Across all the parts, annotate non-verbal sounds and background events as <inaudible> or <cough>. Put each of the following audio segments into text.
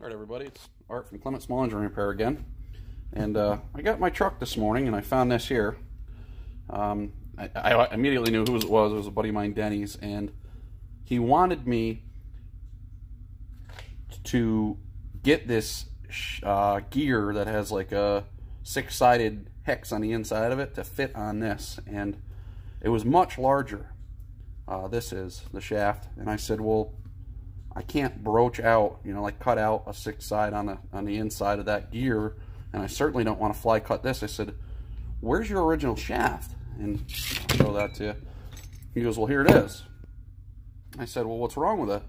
All right, everybody, it's Art from Clement Small Engine Repair again. And uh, I got my truck this morning and I found this here. Um, I, I, immediately knew who it was. It was a buddy of mine, Denny's, and he wanted me to get this uh, gear that has like a six-sided hex on the inside of it to fit on this. And it was much larger. Uh, this is the shaft. And I said, well, I can't broach out, you know, like cut out a six side on the on the inside of that gear, and I certainly don't want to fly cut this. I said, "Where's your original shaft?" And I'll show that to you. He goes, "Well, here it is." I said, "Well, what's wrong with it?"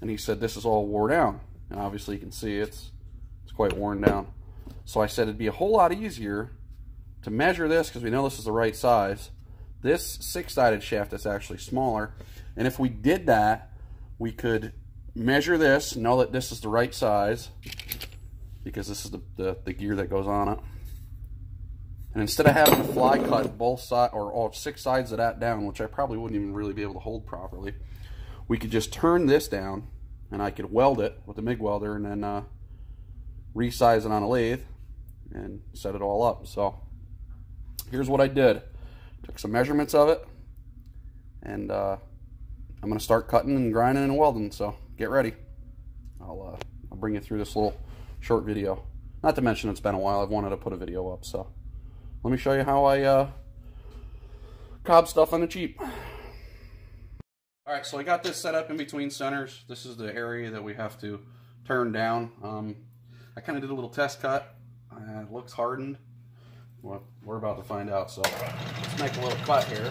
And he said, "This is all wore down." And obviously, you can see it's it's quite worn down. So I said it'd be a whole lot easier to measure this because we know this is the right size. This six-sided shaft is actually smaller, and if we did that, we could measure this, know that this is the right size, because this is the, the, the gear that goes on it. And instead of having to fly cut both sides, or all six sides of that down, which I probably wouldn't even really be able to hold properly, we could just turn this down, and I could weld it with a MIG welder, and then uh, resize it on a lathe, and set it all up. So, here's what I did. Took some measurements of it, and uh, I'm going to start cutting and grinding and welding, so get ready. I'll, uh, I'll bring you through this little short video. Not to mention it's been a while. I've wanted to put a video up, so let me show you how I uh, cob stuff on the cheap. All right, so I got this set up in between centers. This is the area that we have to turn down. Um, I kind of did a little test cut. Uh, it looks hardened. Well, we're about to find out, so let's make a little cut here.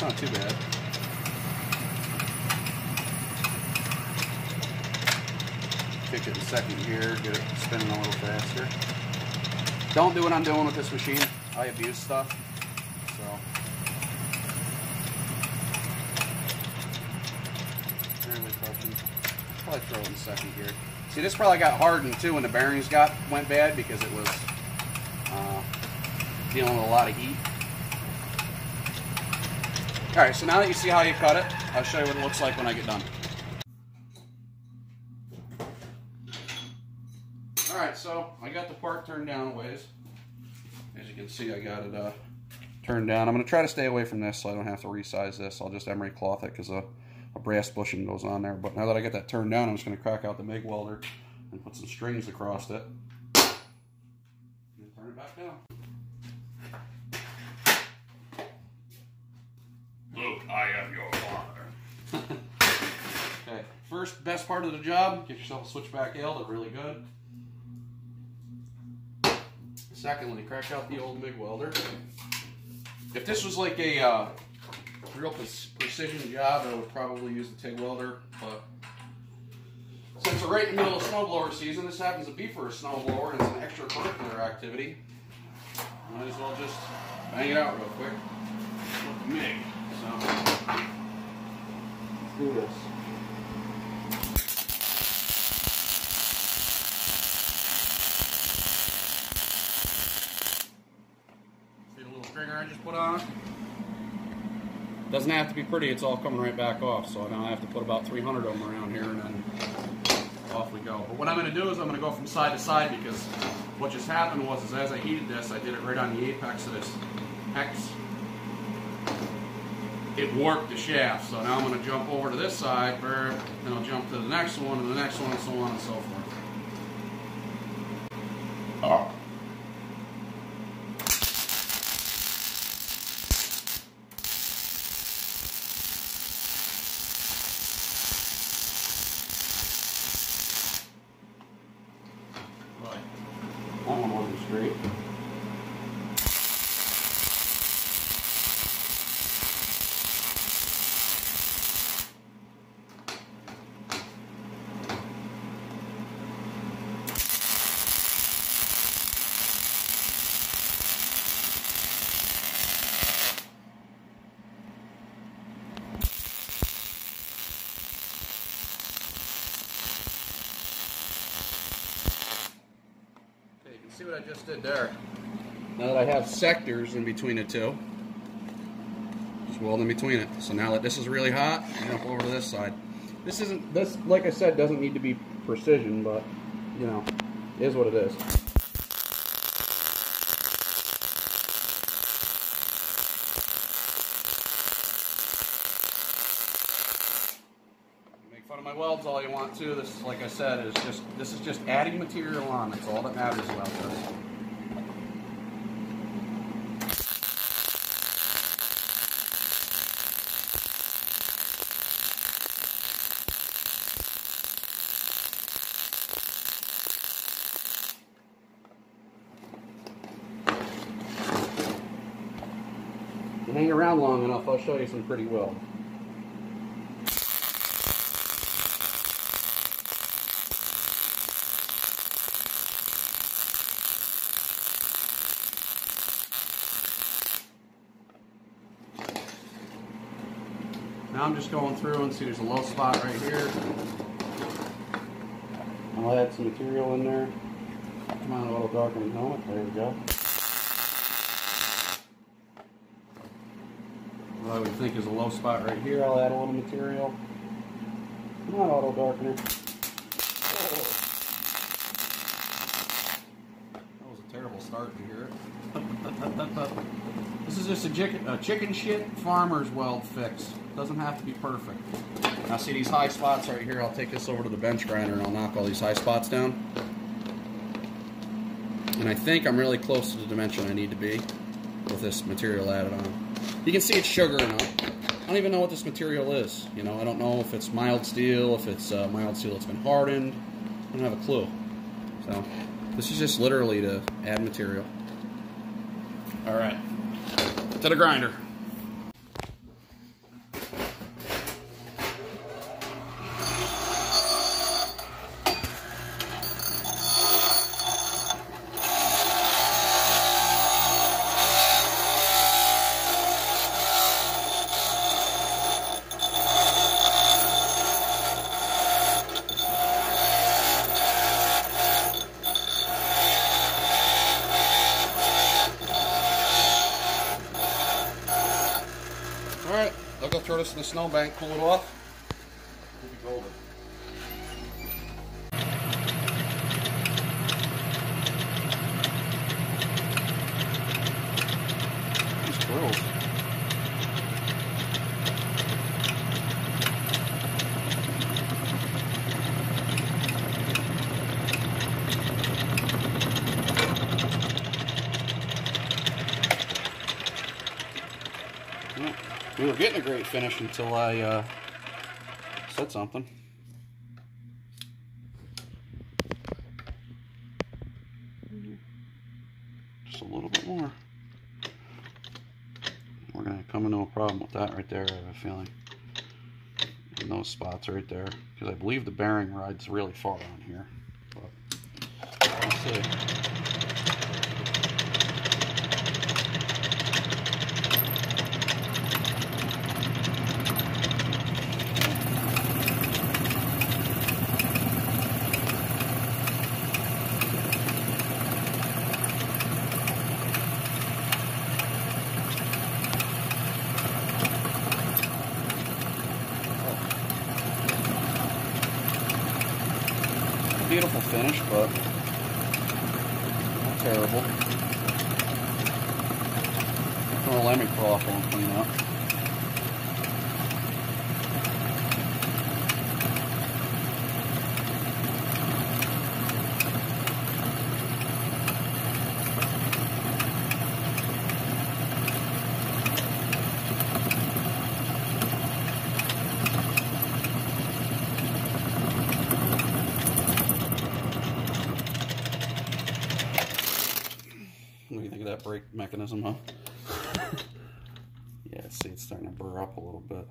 It's not too bad. Kick it in second gear, get it spinning a little faster. Don't do what I'm doing with this machine. I abuse stuff. So. Probably throw it in second gear. See, this probably got hardened too when the bearings got went bad because it was uh, dealing with a lot of heat. Alright, so now that you see how you cut it, I'll show you what it looks like when I get done. Alright, so I got the part turned down a ways. As you can see, I got it uh, turned down. I'm going to try to stay away from this so I don't have to resize this. I'll just emery cloth it because a, a brass bushing goes on there. But now that I get that turned down, I'm just going to crack out the MIG welder and put some strings across it. And turn it back down. I am your father. <laughs> okay, first best part of the job, get yourself a switchback ale, they're really good. Secondly, crack out the old MIG welder. If this was like a uh, real precision job, I would probably use the TIG welder, but since we're right in the middle of snowblower season, this happens to be for a snowblower and it's an extracurricular activity, might as well just bang it out real quick with the MIG. Let's do this. See the little stringer I just put on? Doesn't have to be pretty, it's all coming right back off, so now I have to put about 300 of them around here and then off we go. But what I'm going to do is I'm going to go from side to side because what just happened was is as I heated this, I did it right on the apex of this hex it warped the shaft. So now I'm going to jump over to this side, then I'll jump to the next one, and the next one, and so on and so forth. Oh. Right. That one wasn't straight. see what I just did there? Now that I have sectors in between the two, Just weld in between it. So now that this is really hot, jump over to this side. This isn't, this, like I said, doesn't need to be precision, but, you know, is what it is. Fun of my welds all you want to. This, like I said, is just, this is just adding material on. That's all that matters about this. hang around long enough, I'll show you some pretty well. I'm just going through and see there's a low spot right here. I'll add some material in there. Come on, a little darkening helmet. There we go. What I would think is a low spot right here. I'll add a little material. Come on, auto darkener. That was a terrible start to hear it. <laughs> this is just a chicken, a chicken shit farmer's weld fix. Doesn't have to be perfect. Now see these high spots right here. I'll take this over to the bench grinder and I'll knock all these high spots down. And I think I'm really close to the dimension I need to be with this material added on. You can see it's sugar enough. I don't even know what this material is. You know, I don't know if it's mild steel, if it's uh, mild steel that's been hardened. I don't have a clue. So, this is just literally to add material. All right, to the grinder. All right, This in the snowbank, cool it off. We'll be golden. These squirrels. Well, we were getting a great finish until I uh, said something. Just a little bit more. We're going to come into a problem with that right there, I have a feeling. In those spots right there. Because I believe the bearing rides really far on here. But Beautiful finish, but not terrible. Gonna let me crawl and clean up. What do you think of that brake mechanism, huh? <laughs> yeah, see, it's starting to burr up a little bit.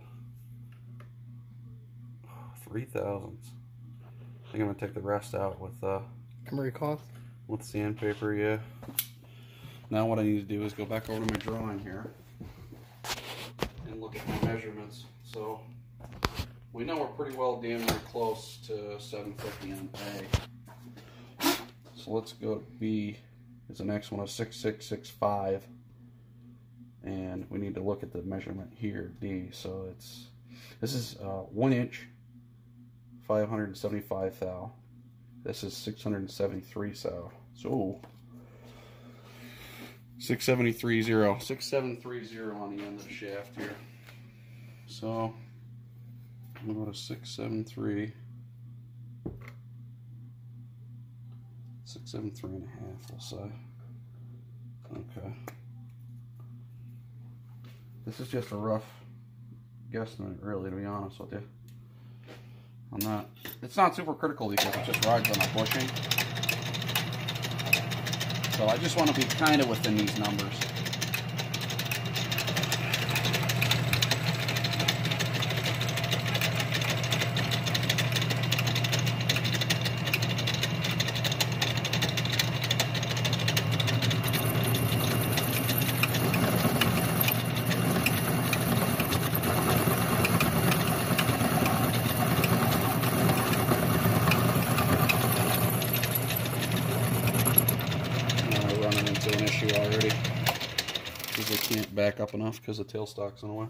<sighs> Three thousands. I think I'm gonna take the rest out with uh, Emery cloth. with sandpaper. Yeah. Now what I need to do is go back over to my drawing here and look at my measurements. So we know we're pretty well damn near close to 750 on A. So let's go to B is next one of 6665 and we need to look at the measurement here, D. So it's this is uh, one inch, 575 thou. This is 673 thou. So 6730, 6730 on the end of the shaft here. So I'm going to go to 673. Seven, three and a half, we'll say. Okay. This is just a rough guesstimate, really, to be honest with you. I'm not, it's not super critical because it just rides on a bushing. So I just want to be kind of within these numbers. Now we're an issue already. Because we can't back up enough because the tailstock's in the way.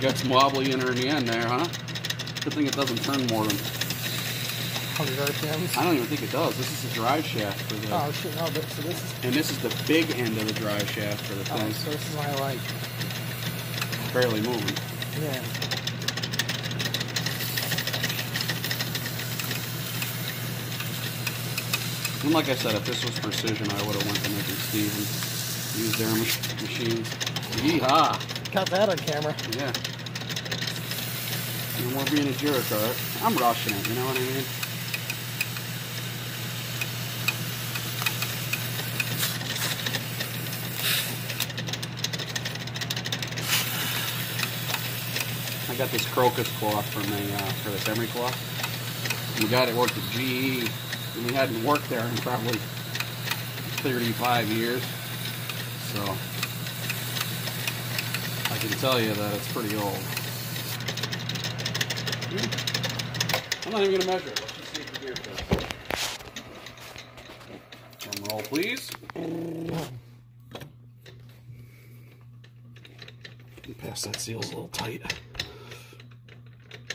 Got some wobbly in her in the end there, huh? Good thing it doesn't turn more than. 100 RPMs. I don't even think it does. This is the drive shaft for the. Oh shit, no, but so this is, And this is the big end of the drive shaft for the oh, thing. so this is my like, Barely moving. yeah. And like I said, if this was precision, I would have went to Nick and Steve and used their mach- machines. Yeehaw! Got that on camera. Yeah. No more being a jerk, alright? I'm rushing it, you know what I mean? I got this crocus cloth from a, uh, for this emery cloth. And the guy that worked at GE, and we hadn't worked there in probably 35 years. So, I can tell you that it's pretty old. I'm not even gonna measure it. Let's just see if the gear fits. Drum roll, please. Pass that seal's a little tight.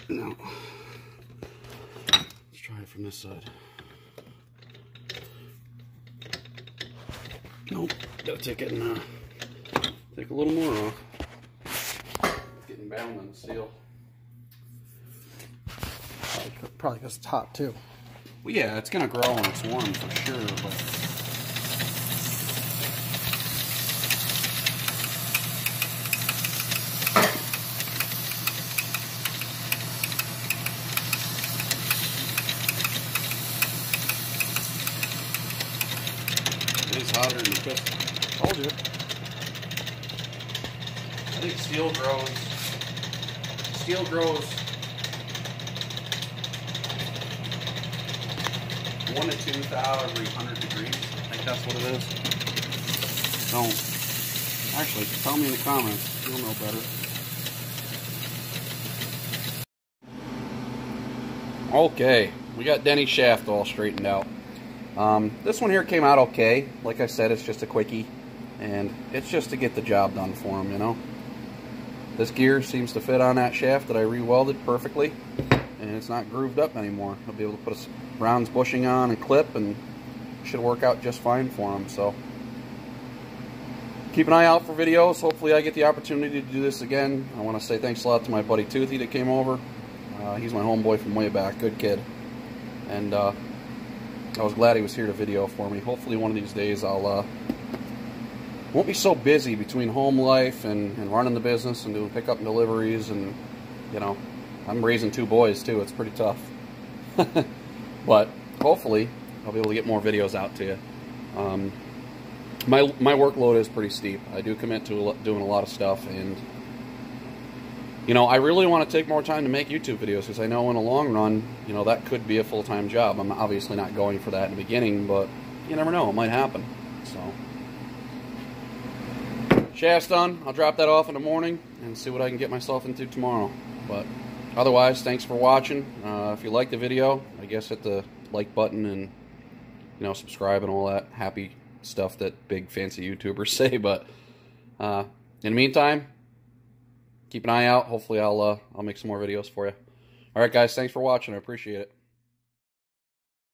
No. Let's try it from this side. Nope. Gotta take it and uh, take a little more off. Getting bound on the seal. Probably because it's hot too. Well, yeah, it's gonna grow when it's warm for sure, but it is hotter than the piston. Told you. I think steel grows. Steel grows one to two thou every hundred degrees. I think that's what it is. Don't. Actually, tell me in the comments. You'll know better. Okay, we got Denny's shaft all straightened out. Um, this one here came out okay. Like I said, it's just a quickie, and it's just to get the job done for him, you know. This gear seems to fit on that shaft that I re-welded perfectly, and it's not grooved up anymore. I'll be able to put a bronze bushing on and clip, and should work out just fine for him. So keep an eye out for videos. Hopefully, I get the opportunity to do this again. I want to say thanks a lot to my buddy Toothy that came over. Uh, he's my homeboy from way back. Good kid, and uh, I was glad he was here to video for me. Hopefully, one of these days I'll. Uh, won't be so busy between home life and, and running the business and doing pickup and deliveries and you know i'm raising two boys too it's pretty tough <laughs> but hopefully i'll be able to get more videos out to you um, my my workload is pretty steep i do commit to doing a lot of stuff and you know, I really want to take more time to make YouTube videos because I know in the long run, you know, that could be a full time job. I'm obviously not going for that in the beginning, but you never know, it might happen. So, shaft's done. I'll drop that off in the morning and see what I can get myself into tomorrow. But otherwise, thanks for watching. Uh, if you like the video, I guess hit the like button and you know subscribe and all that happy stuff that big fancy YouTubers <laughs> say. But uh, in the meantime, keep an eye out. Hopefully, I'll uh, I'll make some more videos for you. All right, guys. Thanks for watching. I appreciate it.